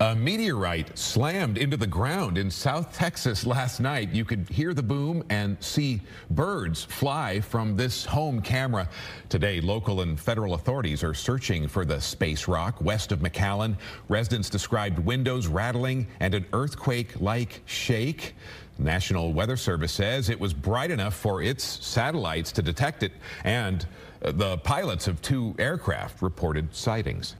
A meteorite slammed into the ground in South Texas last night. You could hear the boom and see birds fly from this home camera. Today, local and federal authorities are searching for the space rock west of McAllen. Residents described windows rattling and an earthquake-like shake. National Weather Service says it was bright enough for its satellites to detect it, and the pilots of two aircraft reported sightings.